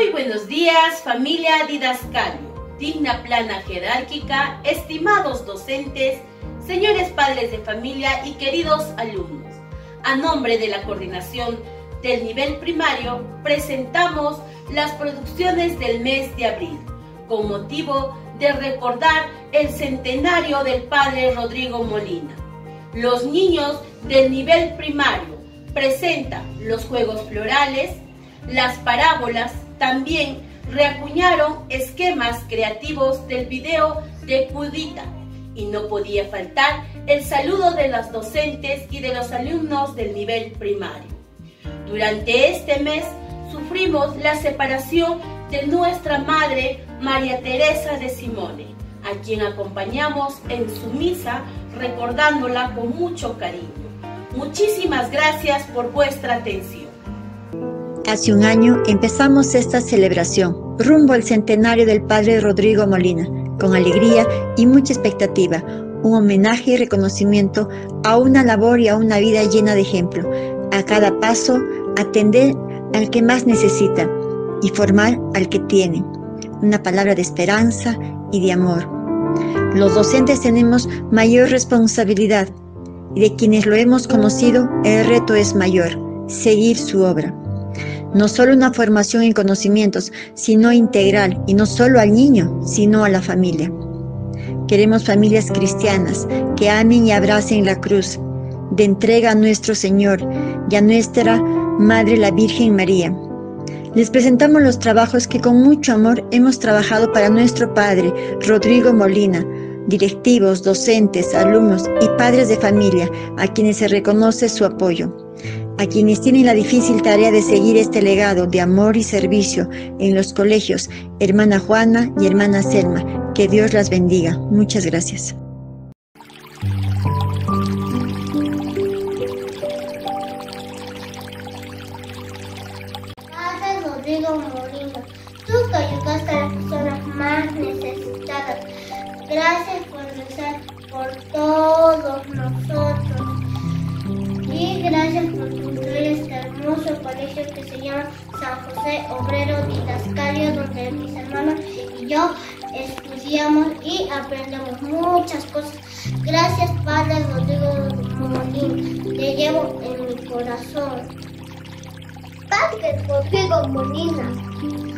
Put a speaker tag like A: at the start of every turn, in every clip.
A: Muy buenos días, familia Didascalio, digna plana jerárquica, estimados docentes, señores padres de familia y queridos alumnos. A nombre de la coordinación del nivel primario, presentamos las producciones del mes de abril, con motivo de recordar el centenario del padre Rodrigo Molina. Los niños del nivel primario presentan los juegos florales, las parábolas, también reacuñaron esquemas creativos del video de Cudita y no podía faltar el saludo de las docentes y de los alumnos del nivel primario. Durante este mes sufrimos la separación de nuestra madre María Teresa de Simone, a quien acompañamos en su misa recordándola con mucho cariño. Muchísimas gracias por vuestra atención.
B: Hace un año empezamos esta celebración rumbo al centenario del padre Rodrigo Molina, con alegría y mucha expectativa, un homenaje y reconocimiento a una labor y a una vida llena de ejemplo, a cada paso atender al que más necesita y formar al que tiene, una palabra de esperanza y de amor. Los docentes tenemos mayor responsabilidad y de quienes lo hemos conocido el reto es mayor, seguir su obra no solo una formación en conocimientos, sino integral, y no solo al niño, sino a la familia. Queremos familias cristianas que amen y abracen la cruz, de entrega a nuestro Señor y a nuestra Madre la Virgen María. Les presentamos los trabajos que con mucho amor hemos trabajado para nuestro Padre, Rodrigo Molina, directivos, docentes, alumnos y padres de familia, a quienes se reconoce su apoyo a quienes tienen la difícil tarea de seguir este legado de amor y servicio en los colegios, hermana Juana y hermana Selma. Que Dios las bendiga. Muchas gracias.
C: Padre Rodrigo Molina, tú que ayudaste a las personas más necesitadas. Gracias por rezar por todos nosotros. Y gracias colegio que se llama San José Obrero Didascalio, donde mis hermanos y yo estudiamos y aprendemos muchas cosas. Gracias, Padre Rodrigo Molina. Te llevo en mi corazón. Padre Rodrigo Molina,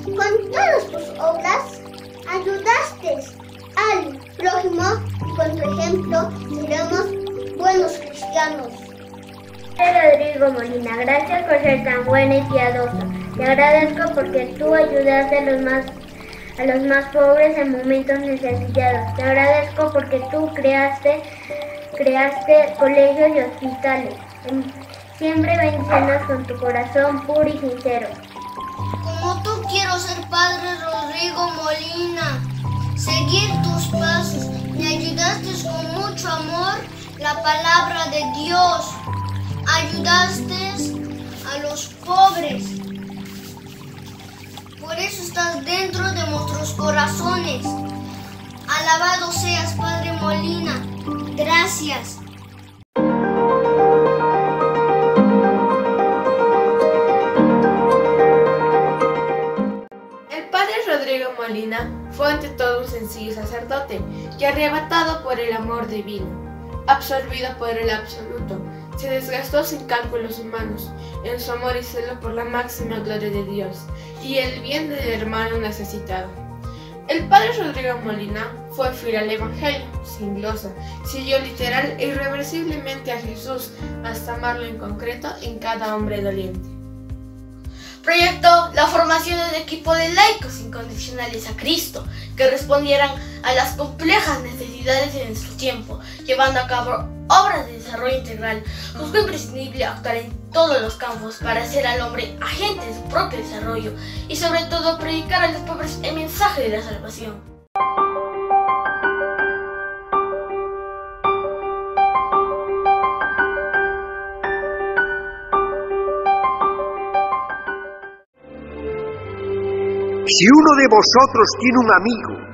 C: con todas tus obras ayudaste al prójimo y con tu ejemplo seremos buenos cristianos.
D: Rodrigo Molina, gracias por ser tan buena y piadosa. Te agradezco porque tú ayudaste a los más a los más pobres en momentos necesitados. Te agradezco porque tú creaste creaste colegios y hospitales. Siempre bendiciendo con tu corazón puro y sincero.
C: Como tú quiero ser padre Rodrigo Molina, seguir tus pasos. Me ayudaste con mucho amor la palabra de Dios ayudaste a los pobres. Por eso estás dentro de nuestros corazones. Alabado seas, Padre Molina. Gracias.
E: El padre Rodrigo Molina fue ante todo un sencillo sacerdote y arrebatado por el amor divino, absorbido por el absoluto, se desgastó sin cálculos humanos, en su amor y celo por la máxima gloria de Dios y el bien del hermano necesitado. El padre Rodrigo Molina fue fiel al Evangelio, sin glosa, siguió literal e irreversiblemente a Jesús hasta amarlo en concreto en cada hombre doliente.
F: Proyectó la formación de un equipo de laicos incondicionales a Cristo que respondieran a las complejas necesidades de nuestro tiempo, llevando a cabo obras de desarrollo integral. Juzgó imprescindible actuar en todos los campos para hacer al hombre agente de su propio desarrollo y sobre todo predicar a los pobres el mensaje de la salvación.
G: Si uno de vosotros tiene un amigo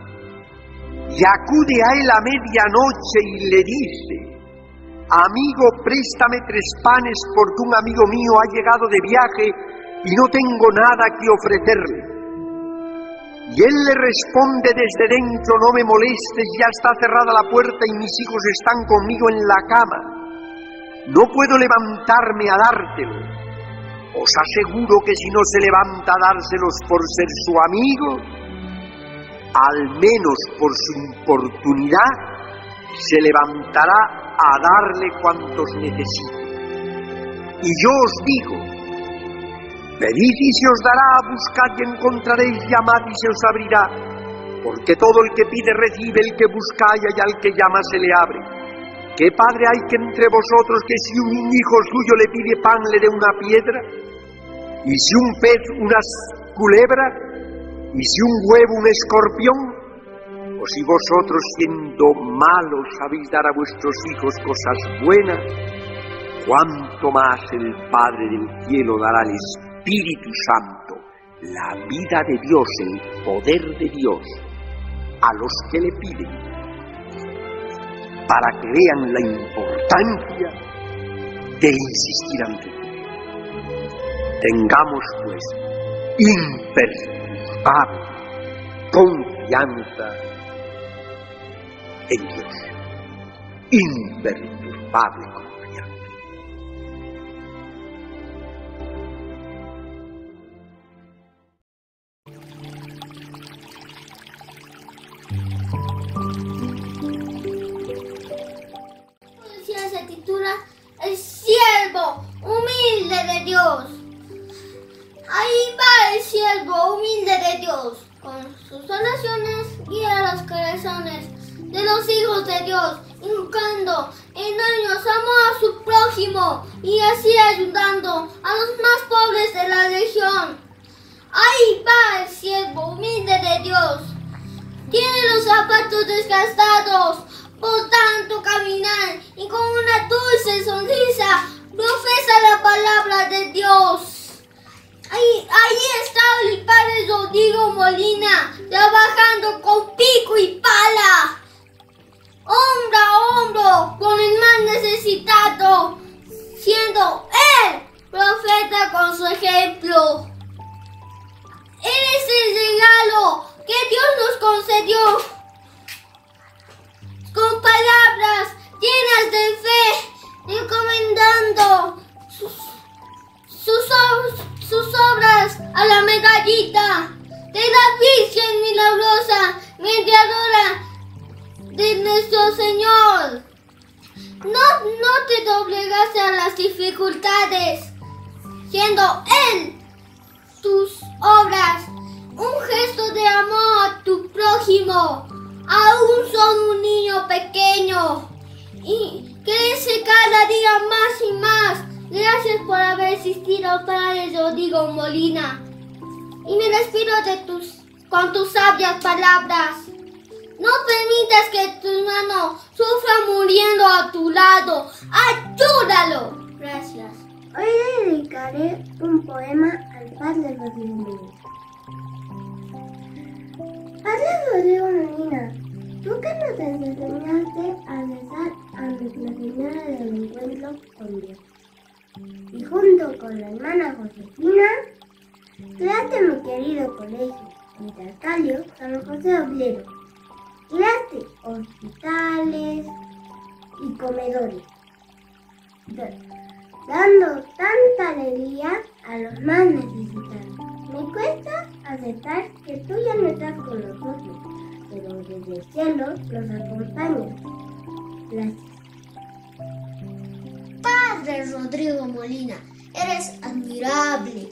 G: y acude a él a medianoche y le dice, amigo, préstame tres panes porque un amigo mío ha llegado de viaje y no tengo nada que ofrecerle. Y él le responde desde dentro, no me molestes, ya está cerrada la puerta y mis hijos están conmigo en la cama. No puedo levantarme a dártelo. Os aseguro que si no se levanta a dárselos por ser su amigo, al menos por su importunidad, se levantará a darle cuantos necesite. Y yo os digo, Pedid y se os dará, buscad y encontraréis, llamad y se os abrirá. Porque todo el que pide recibe, el que busca y al que llama se le abre. ¿Qué padre hay que entre vosotros que si un hijo suyo le pide pan le dé una piedra? ¿Y si un pez una culebra? ¿Y si un huevo un escorpión? ¿O si vosotros siendo malos sabéis dar a vuestros hijos cosas buenas? ¿Cuánto más el Padre del cielo dará al Espíritu Santo, la vida de Dios, el poder de Dios, a los que le piden, para que vean la importancia de insistir ante Dios. Tengamos pues imperturbable confianza en Dios. Imperturbable
D: región. Ahí va el siervo humilde de Dios. Tiene los zapatos desgastados por tanto caminar y con una dulce sonrisa profesa la palabra de Dios. Ahí, ahí está el padre Rodrigo Molina trabajando con pico y pala hombro a hombro con el más necesitado, siendo él profeta con su ejemplo. Él es el regalo que Dios nos concedió con palabras llenas de fe, encomendando sus, sus, sus obras a la medallita de la Virgen milagrosa, mediadora de nuestro Señor. No, no te doblegas a las dificultades, siendo Él tus obras un gesto de amor a tu prójimo, aún son un niño pequeño y crece cada día más y más. Gracias por haber existido, Padre Rodrigo Molina. Y me despido de tus, con tus sabias palabras. No permitas que tu hermano sufra muriendo a tu lado. ¡Ayúdalo! Gracias.
C: Hoy le dedicaré un poema al padre Rodrigo Molina. Padre Rodrigo Molina, tú que nos enseñaste a rezar a Nuestra Señora del Encuentro con Dios. Y junto con la hermana Josefina, creaste mi querido colegio, Intercalio San José Obrero clases, hospitales y comedores, dando tanta alegría a los más necesitados. Me cuesta aceptar que tú ya no estás con nosotros, pero desde el cielo nos acompañas.
D: Padre Rodrigo Molina, eres admirable,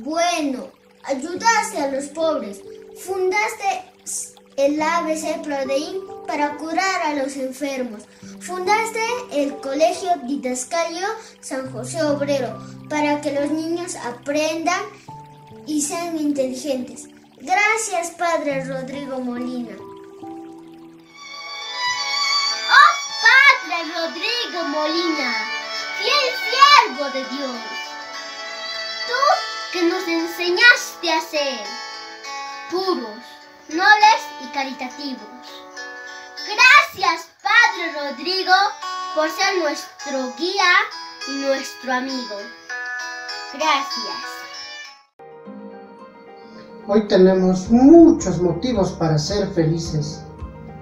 D: bueno, ayudaste a los pobres, fundaste el ABC Protein para curar a los enfermos. Fundaste el Colegio Didascalio San José Obrero para que los niños aprendan y sean inteligentes. Gracias, Padre Rodrigo Molina.
H: Oh, Padre Rodrigo Molina, fiel siervo de Dios. Tú que nos enseñaste a ser puros nobles y caritativos. Gracias, Padre Rodrigo, por ser nuestro guía y nuestro amigo. Gracias.
I: Hoy tenemos muchos motivos para ser felices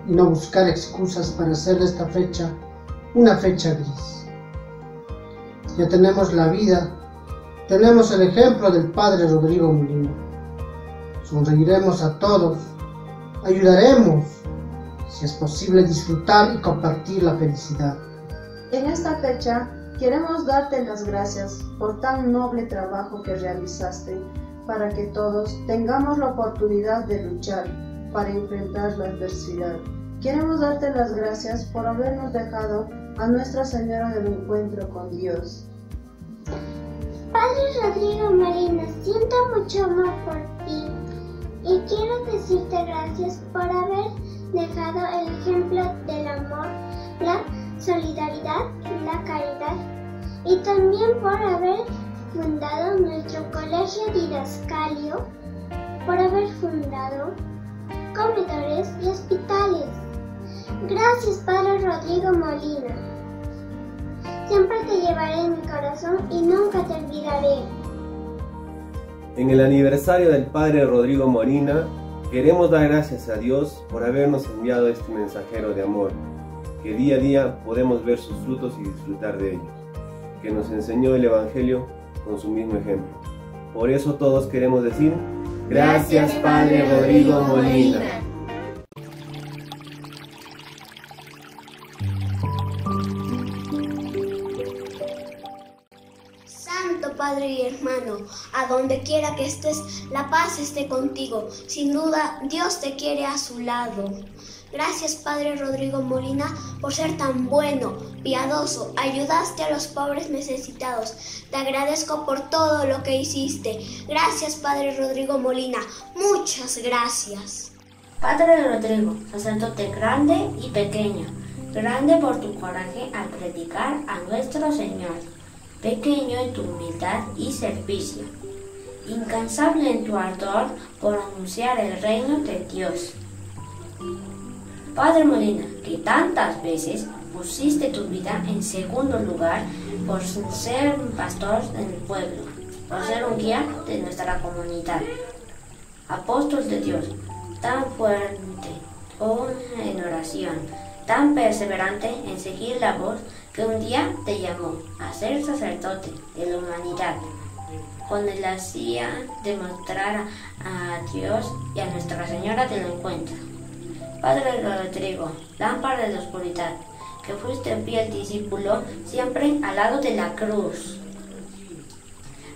I: y no buscar excusas para hacer de esta fecha una fecha gris. Ya tenemos la vida, tenemos el ejemplo del Padre Rodrigo Molina. Sonreiremos a todos, ayudaremos, si es posible, disfrutar y compartir la felicidad.
J: En esta fecha queremos darte las gracias por tan noble trabajo que realizaste para que todos tengamos la oportunidad de luchar para enfrentar la adversidad. Queremos darte las gracias por habernos dejado a Nuestra Señora del Encuentro con Dios.
C: Padre Rodrigo Marina, siento mucho amor por ti y quiero decirte gracias por haber dejado el ejemplo del amor, la solidaridad, la caridad y también por haber fundado nuestro colegio didascalio, por haber fundado comedores y hospitales. Gracias, Padre Rodrigo Molina. Siempre te llevaré en mi corazón y nunca te olvidaré.
K: En el aniversario del Padre Rodrigo Molina, queremos dar gracias a Dios por habernos enviado este mensajero de amor, que día a día podemos ver sus frutos y disfrutar de ellos, que nos enseñó el Evangelio con su mismo ejemplo. Por eso todos queremos decir, gracias, Padre Rodrigo Molina.
L: Padre y hermano, a donde quiera que estés, la paz esté contigo. Sin duda, Dios te quiere a su lado. Gracias Padre Rodrigo Molina por ser tan bueno, piadoso, ayudaste a los pobres necesitados. Te agradezco por todo lo que hiciste. Gracias Padre Rodrigo Molina, muchas gracias.
M: Padre Rodrigo, sacerdote grande y pequeño, grande por tu coraje al predicar a nuestro Señor, pequeño en tu humildad y servicio, incansable en tu ardor por anunciar el reino de Dios. Padre Molina, que tantas veces pusiste tu vida en segundo lugar por ser un pastor del pueblo, por ser un guía de nuestra comunidad. Apóstol de Dios, tan fuerte en oración, tan perseverante en seguir la voz que un día te llamó a ser sacerdote de la humanidad, con el hacía demostrar a Dios y a Nuestra Señora del Encuentro. Padre Rodrigo, lámpara de la oscuridad, que fuiste fiel discípulo siempre al lado de la cruz,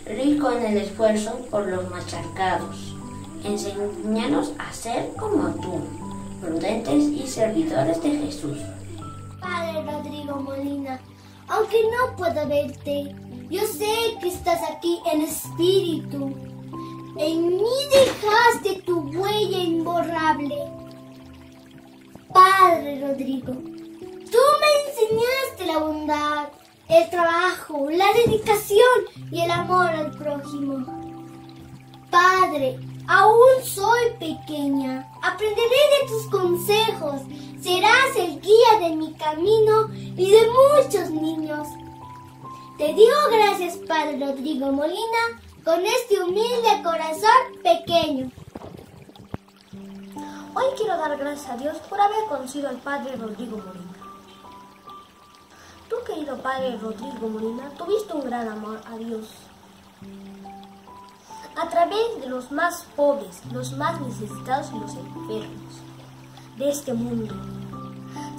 M: rico en el esfuerzo por los macharcados. Enséñanos a ser como tú, prudentes y servidores de Jesús.
C: Padre Rodrigo Molina, aunque no puedo verte, yo sé que estás aquí en espíritu. En mí dejaste tu huella imborrable. Padre Rodrigo, tú me enseñaste la bondad, el trabajo, la dedicación y el amor al prójimo. Padre, aún soy pequeña, aprenderé de tus consejos, serás el guía de mi camino y de muchos niños. Te digo gracias, Padre Rodrigo Molina, con este humilde corazón pequeño.
N: Hoy quiero dar gracias a Dios por haber conocido al Padre Rodrigo Molina. Tú, querido Padre Rodrigo Molina, tuviste un gran amor a Dios. A través de los más pobres, los más necesitados y los enfermos de este mundo.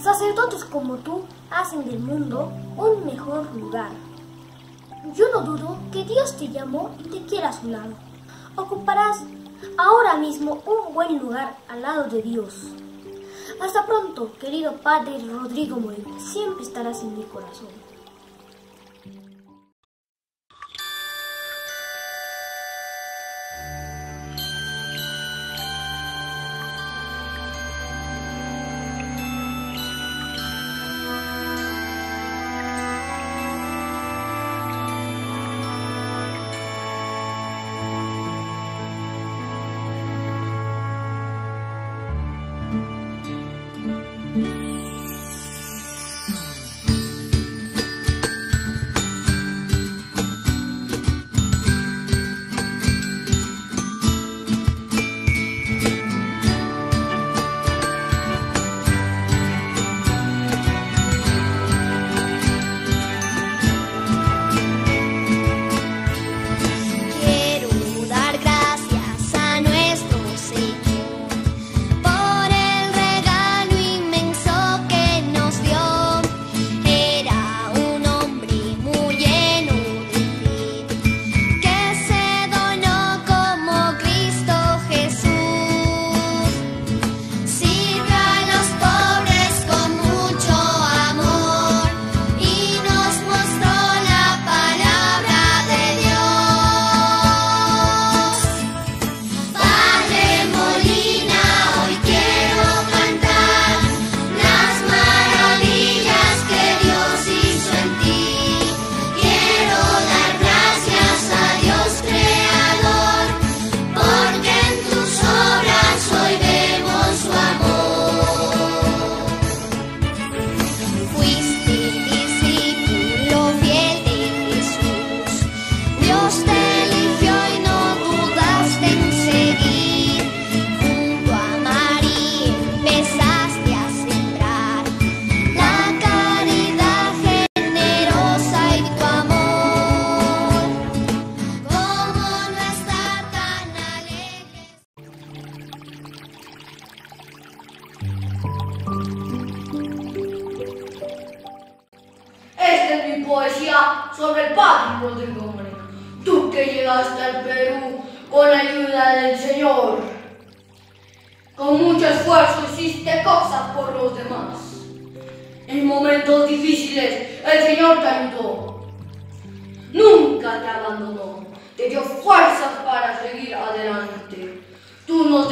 N: Sacerdotes como tú hacen del mundo un mejor lugar. Yo no dudo que Dios te llamó y te quiera a su lado. Ocuparás ahora mismo un buen lugar al lado de Dios. Hasta pronto, querido Padre Rodrigo Molina, siempre estarás en mi corazón.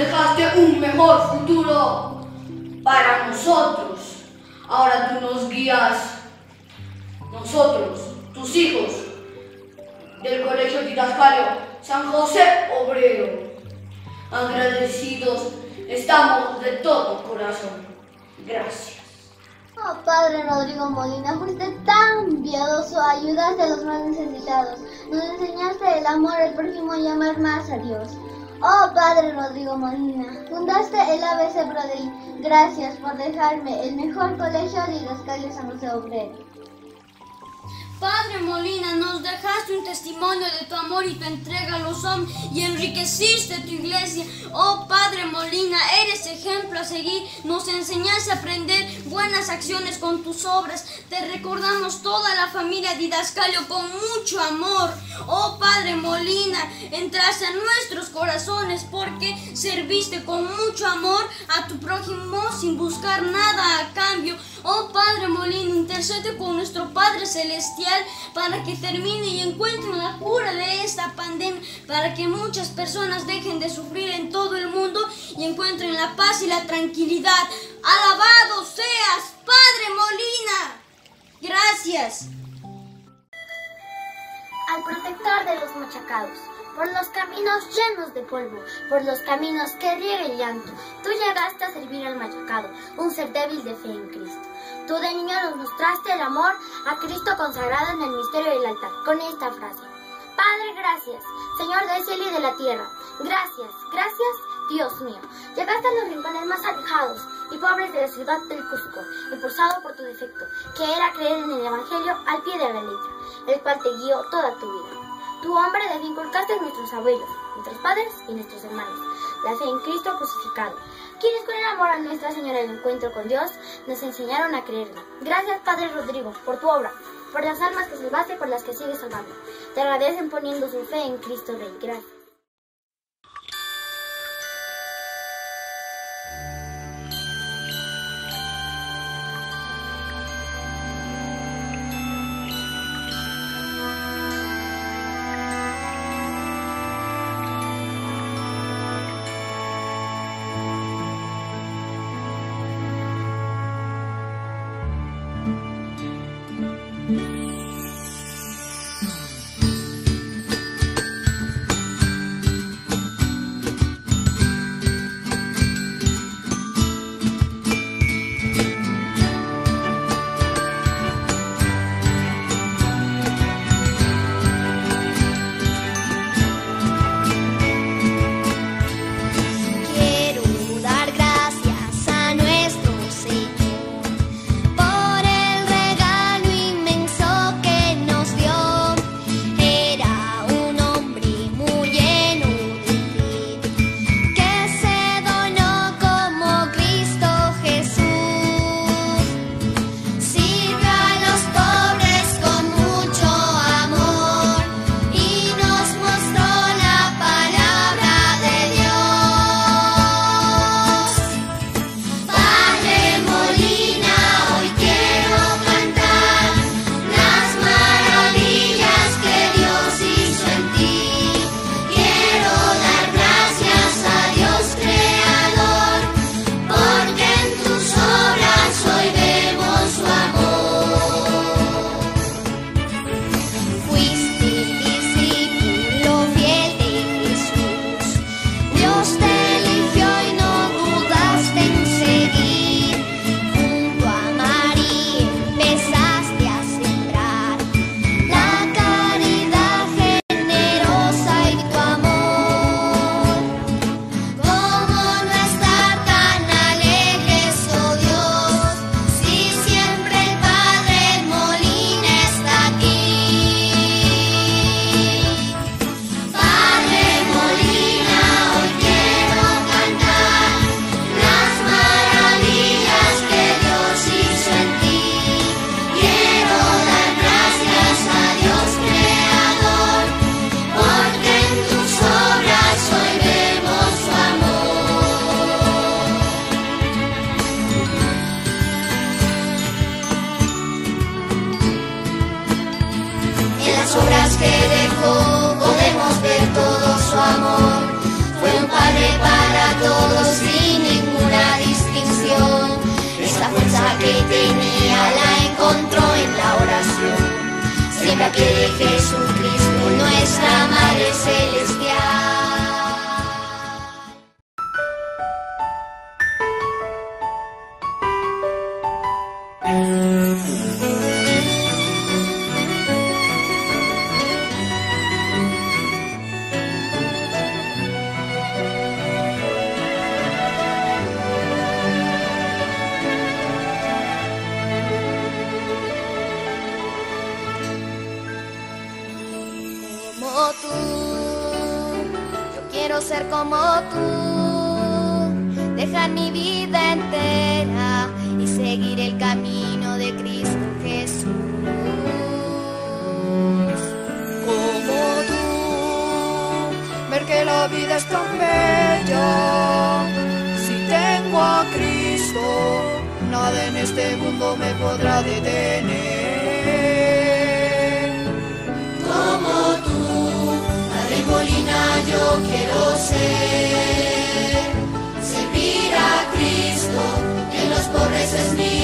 O: Dejaste un mejor futuro para nosotros. Ahora tú nos guías. Nosotros, tus hijos, del Colegio Didascalio San José Obrero. Agradecidos estamos de todo corazón. Gracias.
H: Oh, Padre Rodrigo Molina, fuiste tan piadoso, ayudaste a los más necesitados, nos enseñaste el amor, el prójimo y amar más a Dios. Oh Padre Rodrigo Molina, fundaste el ABC Brody. Gracias por dejarme el mejor colegio de Didascalio San José Obrero.
P: Padre Molina, nos dejaste un testimonio de tu amor y tu entrega a los hombres y enriqueciste tu iglesia. Oh Padre Molina, eres ejemplo a seguir. Nos enseñaste a aprender buenas acciones con tus obras. Te recordamos toda la familia Didascalio con mucho amor. Oh Padre Molina, entraste a nuestros corazones porque serviste con mucho amor a tu prójimo sin buscar nada a cambio. Oh Padre Molina, intercede con nuestro Padre Celestial para que termine y encuentren la cura de esta pandemia, para que muchas personas dejen de sufrir en todo el mundo y encuentren la paz y la tranquilidad. Alabado seas, Padre Molina. Gracias.
D: Al protector de los machacados, por los caminos llenos de polvo, por los caminos que riega el llanto, tú llegaste a servir al machacado, un ser débil de fe en Cristo. Tú de niño nos mostraste el amor a Cristo consagrado en el misterio del altar, con esta frase. Padre, gracias, Señor del cielo y de la tierra. Gracias, gracias, Dios mío. Llegaste a los rincones más alejados y pobres de la ciudad del Cusco, impulsado por tu defecto, que era creer en el Evangelio al pie de la letra, el cual te guió toda tu vida. Tu hombre de inculcaste en nuestros abuelos, nuestros padres y nuestros hermanos, la fe en Cristo crucificado, quienes con el amor a Nuestra Señora del Encuentro con Dios nos enseñaron a creerla. Gracias Padre Rodrigo por tu obra, por las almas que salvaste y por las que sigues salvando. Te agradecen poniendo su fe en Cristo Rey. Gracias.
Q: Que Jesucristo, nuestra Madre Celestial. Como tú, dejar mi vida entera y seguir el camino de Cristo Jesús. Como tú, ver que la vida es tan bella, si tengo a Cristo, nada en este mundo me podrá detener.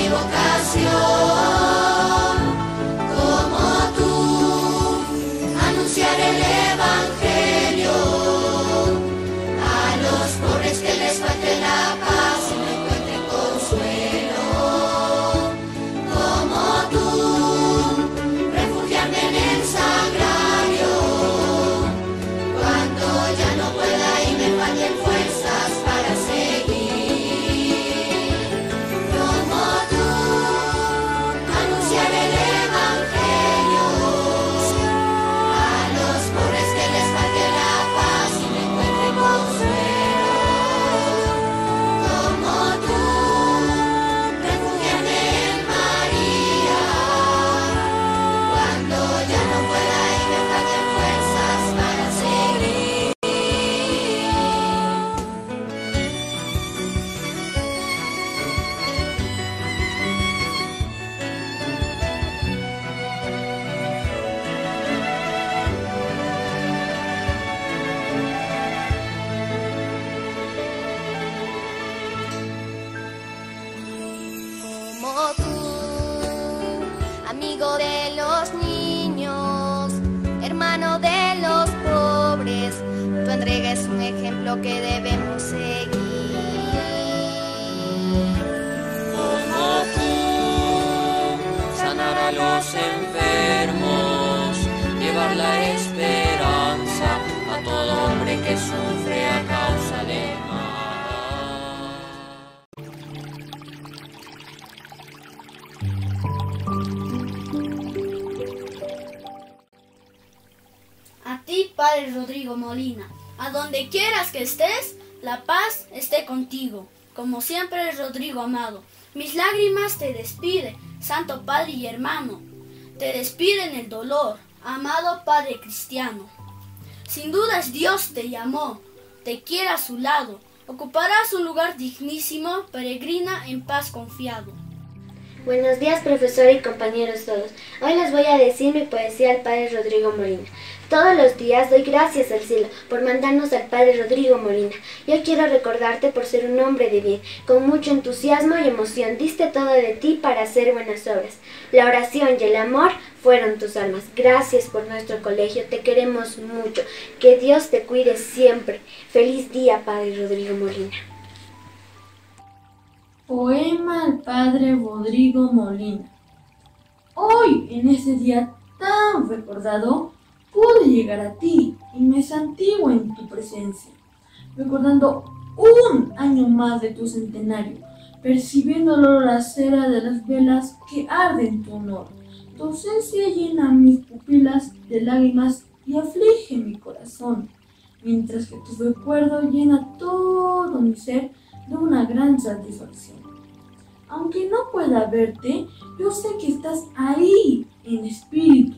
Q: Vocación. Como tú, anunciar el Evangelio
R: Padre Rodrigo Molina, a donde quieras que estés, la paz esté contigo. Como siempre, Rodrigo amado, mis lágrimas te despide, Santo Padre y hermano. Te despide en el dolor, amado Padre cristiano. Sin dudas Dios te llamó, te quiere a su lado, ocuparás un lugar dignísimo, peregrina en paz confiado.
S: Buenos días, profesor y compañeros todos. Hoy les voy a decir mi poesía al Padre Rodrigo Molina. Todos los días doy gracias al cielo por mandarnos al Padre Rodrigo Molina. Yo quiero recordarte por ser un hombre de bien. Con mucho entusiasmo y emoción diste todo de ti para hacer buenas obras. La oración y el amor fueron tus almas. Gracias por nuestro colegio. Te queremos mucho. Que Dios te cuide siempre. Feliz día, Padre Rodrigo Molina.
T: Poema al Padre Rodrigo Molina. Hoy, en ese día tan recordado, pude llegar a ti y me santiguo en tu presencia, recordando un año más de tu centenario, percibiendo el olor a cera de las velas que arden en tu honor. Tu ausencia llena mis pupilas de lágrimas y aflige mi corazón, mientras que tu recuerdo llena todo mi ser de una gran satisfacción. Aunque no pueda verte, yo sé que estás ahí en espíritu,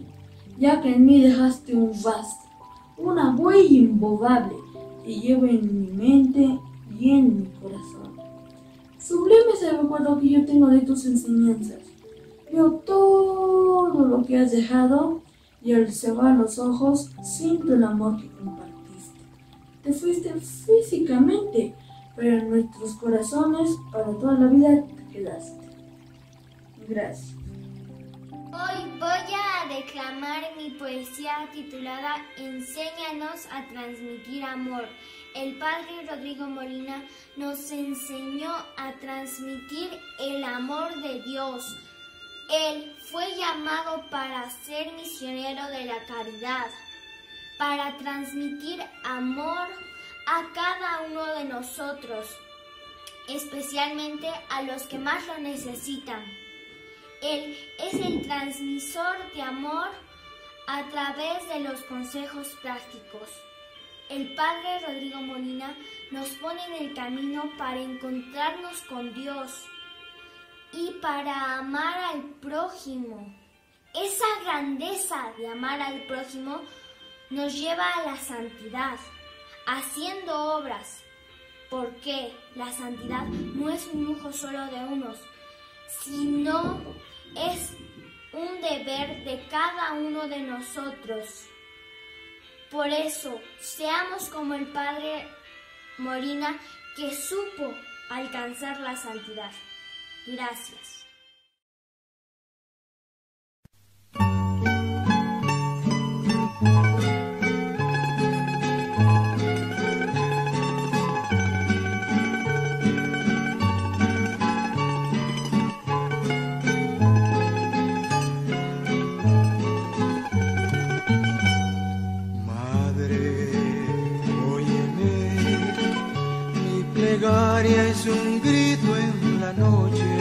T: ya que en mí dejaste un rastro, una huella imbobable que llevo en mi mente y en mi corazón. Sublime es el recuerdo que yo tengo de tus enseñanzas. Veo todo lo que has dejado y al cerrar los ojos siento el amor que compartiste. Te fuiste físicamente, pero en nuestros corazones para toda la vida te quedaste. Gracias.
H: Hoy voy a declamar mi poesía titulada Enséñanos a transmitir amor. El padre Rodrigo Molina nos enseñó a transmitir el amor de Dios. Él fue llamado para ser misionero de la caridad, para transmitir amor a cada uno de nosotros, especialmente a los que más lo necesitan. Él es el transmisor de amor a través de los consejos prácticos. El Padre Rodrigo Molina nos pone en el camino para encontrarnos con Dios y para amar al prójimo. Esa grandeza de amar al prójimo nos lleva a la santidad, haciendo obras, porque la santidad no es un lujo solo de unos, sino es un deber de cada uno de nosotros. Por eso, seamos como el Padre Morina que supo alcanzar la santidad. Gracias.
U: Es un grito en la noche.